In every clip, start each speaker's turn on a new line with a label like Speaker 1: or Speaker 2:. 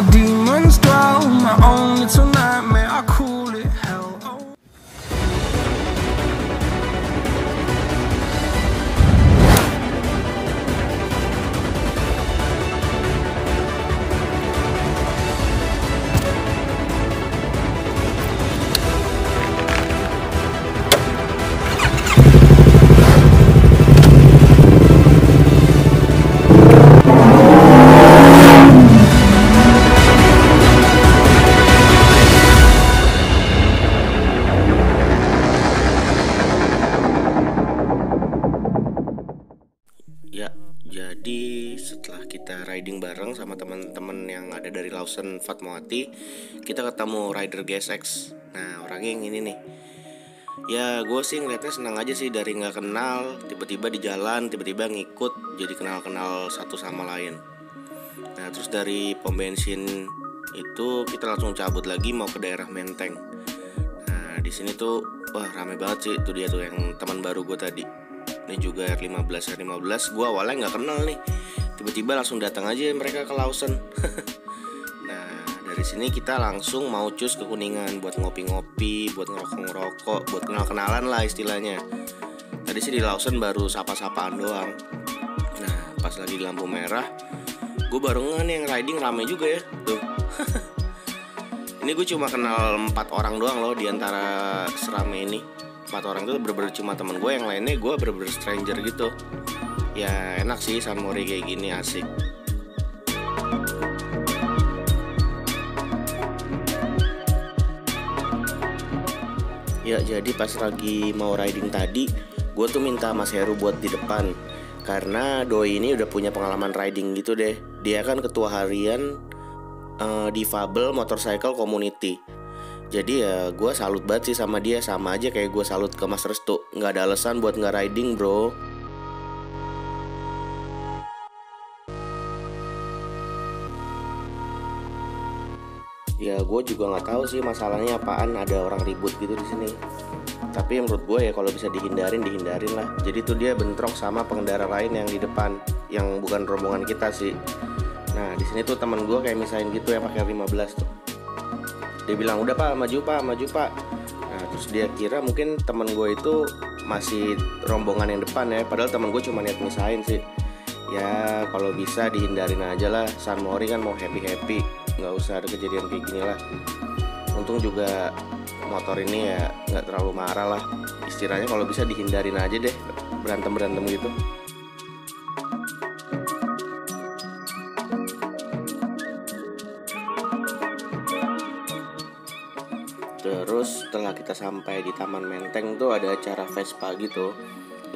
Speaker 1: I'll do setelah kita riding bareng sama teman-teman yang ada dari Lawson Fatmawati, kita ketemu rider GSX. Nah, orangnya yang ini nih. Ya, gue sih ngeliatnya senang aja sih dari nggak kenal, tiba-tiba di jalan, tiba-tiba ngikut, jadi kenal-kenal satu sama lain. Nah, terus dari pom bensin itu kita langsung cabut lagi mau ke daerah Menteng. Nah, di sini tuh wah rame banget sih itu dia tuh yang teman baru gue tadi. Ini juga R15 R15 gue awalnya nggak kenal nih. Tiba-tiba langsung datang aja mereka ke Lawson. nah, dari sini kita langsung mau cus ke Kuningan buat ngopi-ngopi, buat ngerokok-ngerokok, buat kenal-kenalan lah istilahnya. Tadi sih di Lawson baru sapa-sapaan doang. Nah, pas lagi di lampu merah, gue barengan yang riding rame juga ya. Tuh. ini gue cuma kenal empat orang doang loh di antara serame ini. Empat orang itu bener-bener cuma temen gue, yang lainnya gue bener-bener stranger gitu. Ya enak sih San Mori kayak gini asik. Ya jadi pas lagi mau riding tadi Gue tuh minta Mas Heru buat di depan. Karena Doi ini udah punya pengalaman riding gitu deh. Dia kan ketua harian eh, Difabel Motorcycle Community. Jadi ya gue salut banget sih sama dia. Sama aja kayak gue salut ke Mas Restu. Nggak ada alasan buat nggak riding bro Ya gue juga nggak tahu sih masalahnya apaan ada orang ribut gitu di sini. Tapi menurut gue ya kalau bisa dihindarin dihindarin lah. Jadi tuh dia bentrok sama pengendara lain yang di depan yang bukan rombongan kita sih. Nah di sini tuh teman gue kayak misain gitu yang pakai 15 tuh. Dia bilang udah pak maju pak maju pak. Nah terus dia kira mungkin temen gue itu masih rombongan yang depan ya. Padahal temen gue cuma niat misain sih. Ya kalau bisa dihindarin aja lah. San Mori kan mau happy happy nggak usah ada kejadian kayak gini lah. Untung juga motor ini ya nggak terlalu marah lah. Istilahnya kalau bisa dihindarin aja deh berantem berantem gitu. Terus setelah kita sampai di Taman Menteng tuh ada acara Vespa gitu.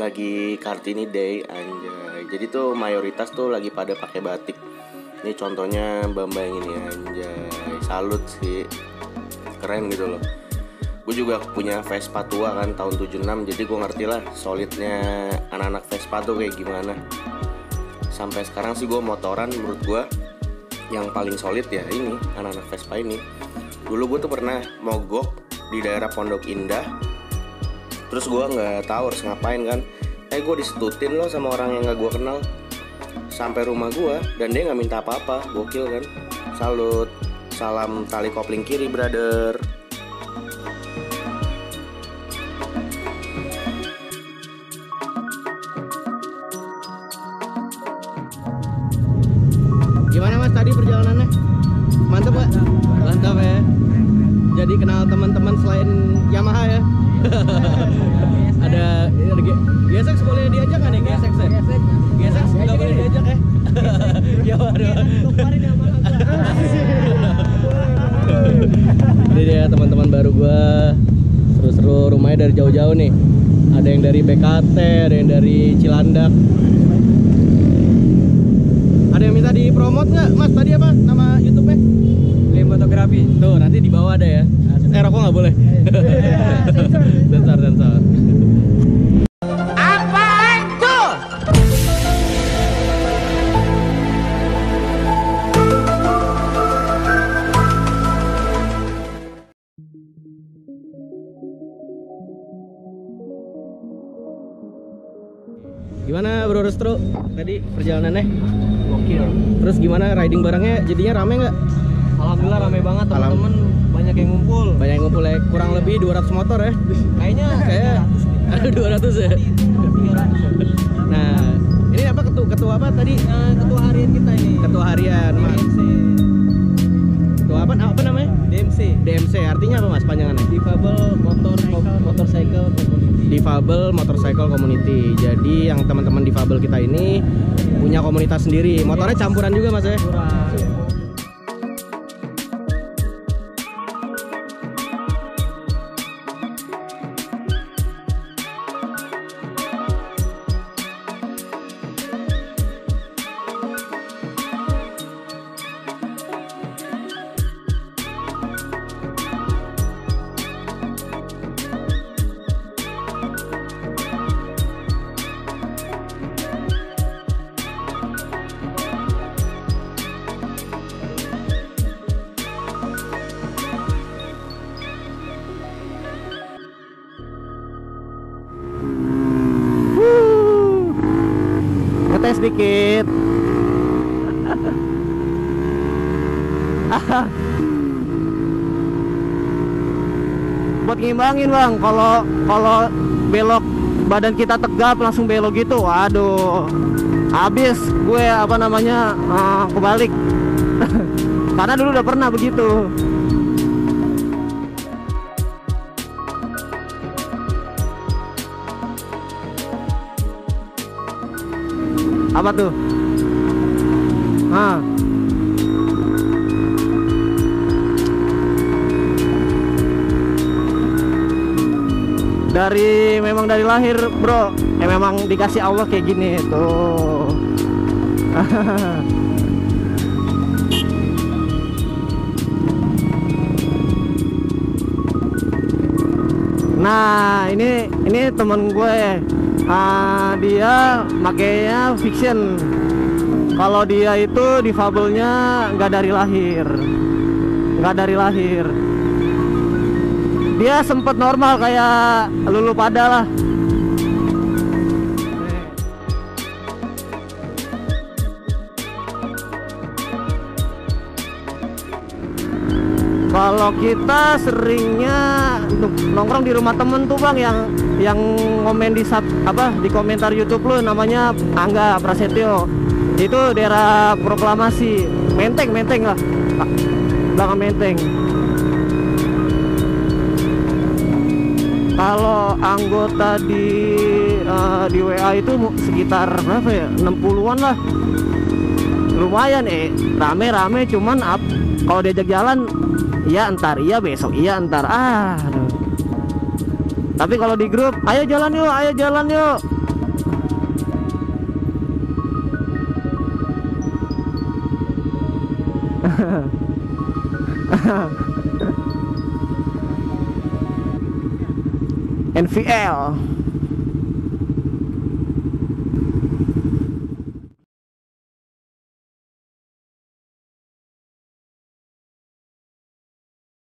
Speaker 1: Lagi Kartini Day anjay. Jadi tuh mayoritas tuh lagi pada pakai batik Ini contohnya Bambang ini anjay. Salut sih. Keren gitu loh. Gue juga punya Vespa tua kan tahun 76 Jadi gue ngerti lah solidnya anak-anak Vespa tuh kayak gimana. Sampai sekarang sih gue motoran menurut gue Yang paling solid ya ini anak-anak Vespa ini. Dulu gue tuh pernah mogok di daerah Pondok Indah. Terus gue nggak tahu harus ngapain kan. Eh gue disetutin loh sama orang yang nggak gue kenal sampai rumah gue dan dia nggak minta apa-apa. Gokil kan? Salut. Salam tali kopling kiri brother
Speaker 2: ada ada G- GSX boleh diajak kan ya GSX ya? GSX nggak boleh diajak ya? ya waduh. Ini dia teman-teman baru gua seru-seru rumahnya dari jauh-jauh nih. Ada yang dari BKT, ada yang dari Cilandak. Ada yang minta dipromot nggak, Mas? Tadi apa nama YouTube-nya? Fotografi. Tuh, nanti di bawah ada ya. Eh, rokok nggak boleh. sensor, sensor. Gimana Bro Restro tadi perjalanannya?
Speaker 3: Gokil.
Speaker 2: Terus gimana riding barangnya jadinya rame nggak?
Speaker 3: Alhamdulillah rame banget teman-teman banyak yang ngumpul.
Speaker 2: Banyak yang ngumpul ya, kurang lebih 200 motor ya.
Speaker 3: Kayaknya
Speaker 2: Kayak ada 200 ya.
Speaker 3: 300.
Speaker 2: Nah, ini apa ketua ketua apa tadi?
Speaker 3: Nah, ketua harian kita ini.
Speaker 2: Ketua harian, Mas.
Speaker 3: DMC.
Speaker 2: Ketua apa? Apa namanya?
Speaker 3: DMC.
Speaker 2: DMC. Artinya apa Mas panjangannya?
Speaker 3: Difabel Motor Motorcycle Community.
Speaker 2: Difabel Motorcycle Community. Jadi yang teman-teman difabel kita ini punya komunitas sendiri. Motornya campuran juga Mas ya.
Speaker 3: Kurang.
Speaker 2: Ngetes dikit. Buat ngimbangin bang, kalau kalau belok badan kita tegap langsung belok gitu, waduh, habis gue apa namanya eh, kebalik. Karena dulu udah pernah begitu. Apa tuh? Ah. Dari memang dari lahir, Bro. Eh memang dikasih Allah kayak gini tuh. Nah, ini ini temen gue. Ah, dia makainya fiction. Kalau dia itu difabelnya nggak dari lahir, nggak dari lahir. Dia sempet normal kayak lulu pada lah. Kalau kita seringnya nongkrong di rumah temen tuh bang yang yang ngomen di sub, apa di komentar YouTube lu namanya Angga Prasetyo. Itu daerah proklamasi. Menteng Menteng lah. Ah, belakang Menteng. Kalau anggota di eh, di WA itu sekitar berapa ya? 60-an lah. Lumayan eh. Rame-rame cuman up kalau diajak jalan iya entar iya besok. Iya entar ah aduh. tapi kalau di grup ayo jalan yuk ayo jalan yuk. NVL